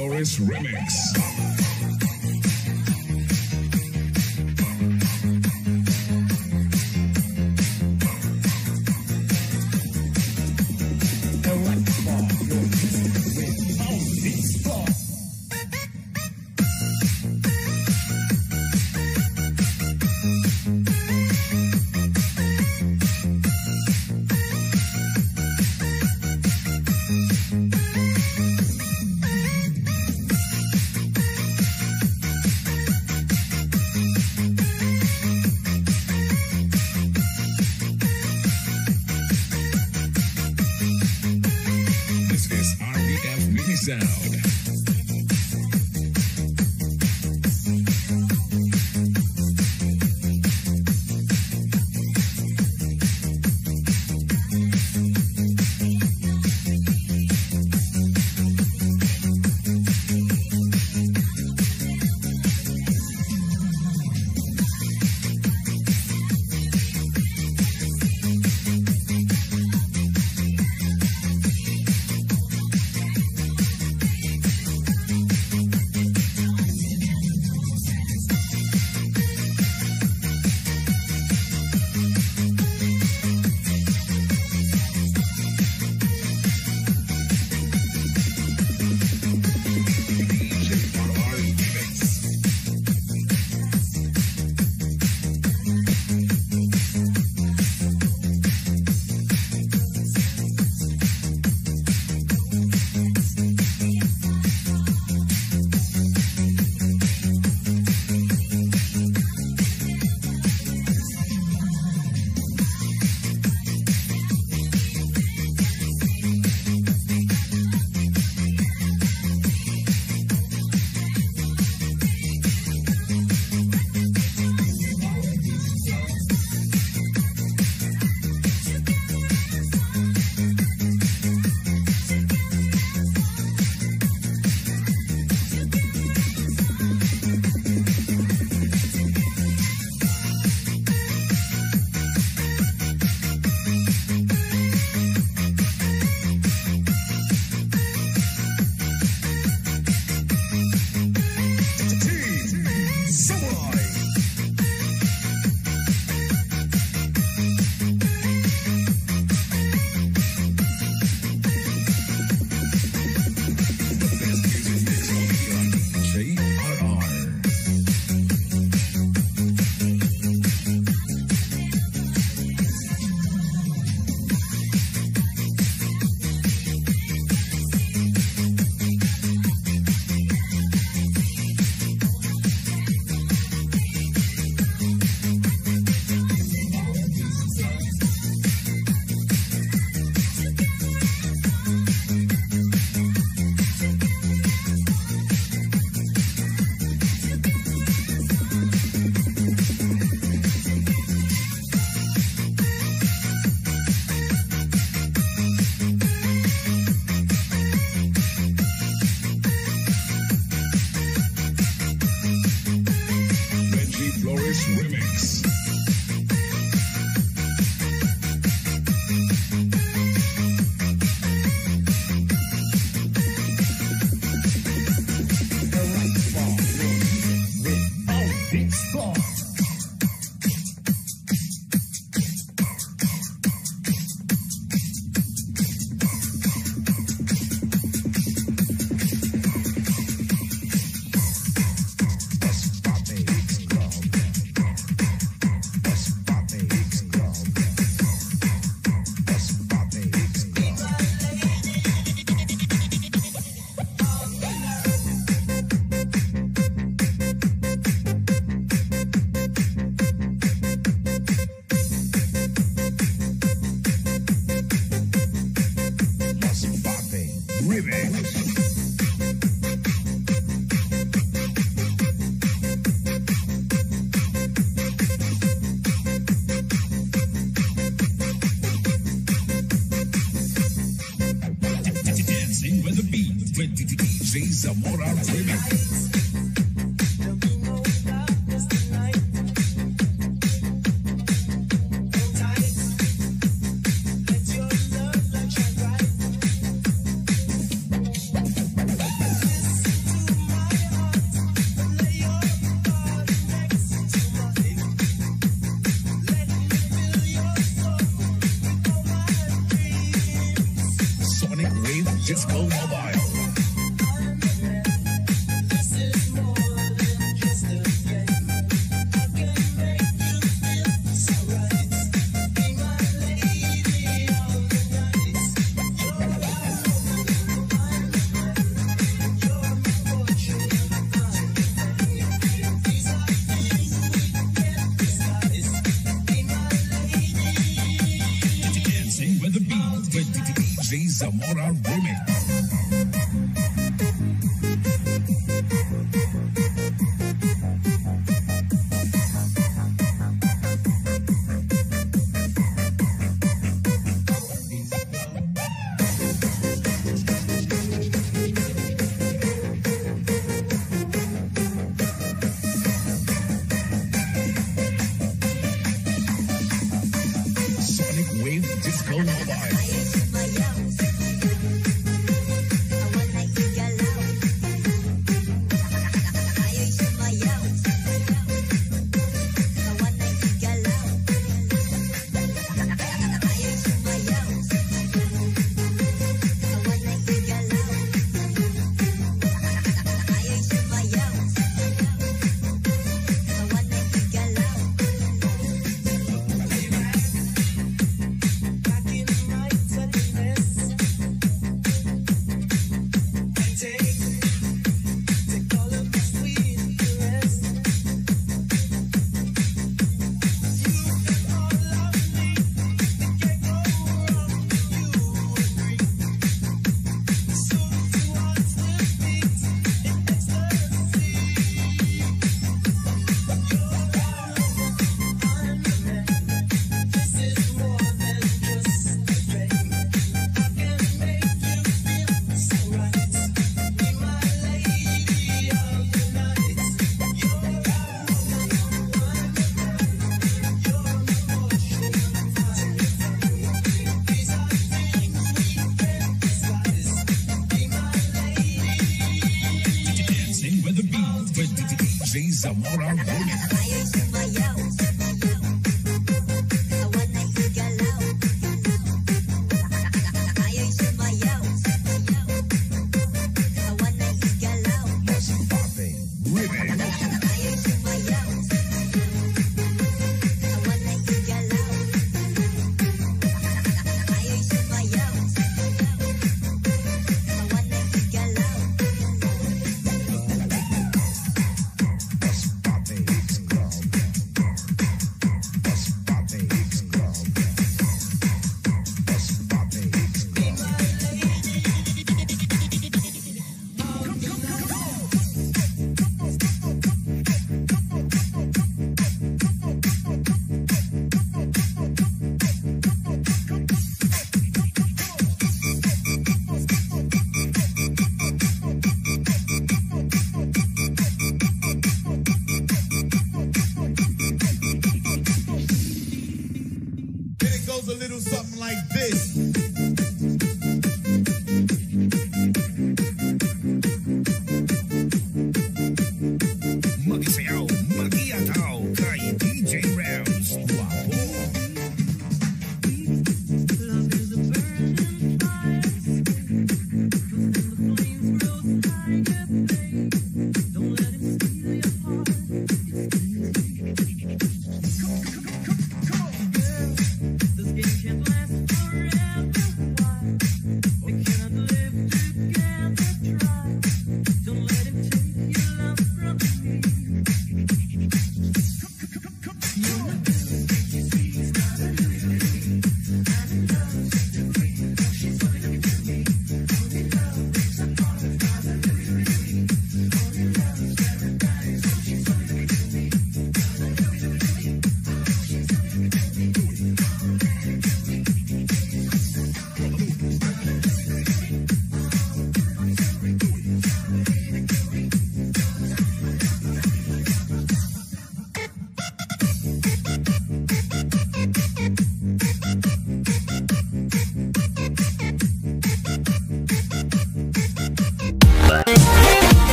Flores Remix. With DJ Zamora Remix. Sonic Disco Mobile. Dancing